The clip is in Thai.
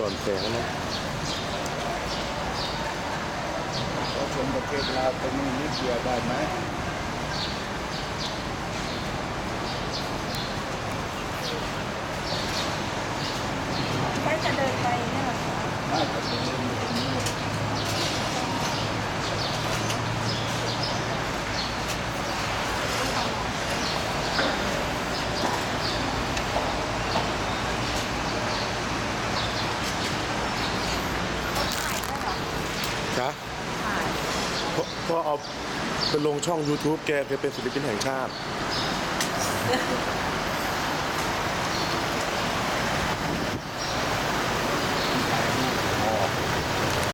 หย่อนแสงนะเราชมประเทศลาวตรงนี้นิดเดียวได้ไหมแค่จะเดินไปเนี่ยเหรอน่าจะเป็นตรงนี้ ถ่ายด้วยเหรอ จ้ะถ่ายเพราะเพราะเอาไปลงช่อง YouTube แกแกเป็นศิลปินแห่งชาติ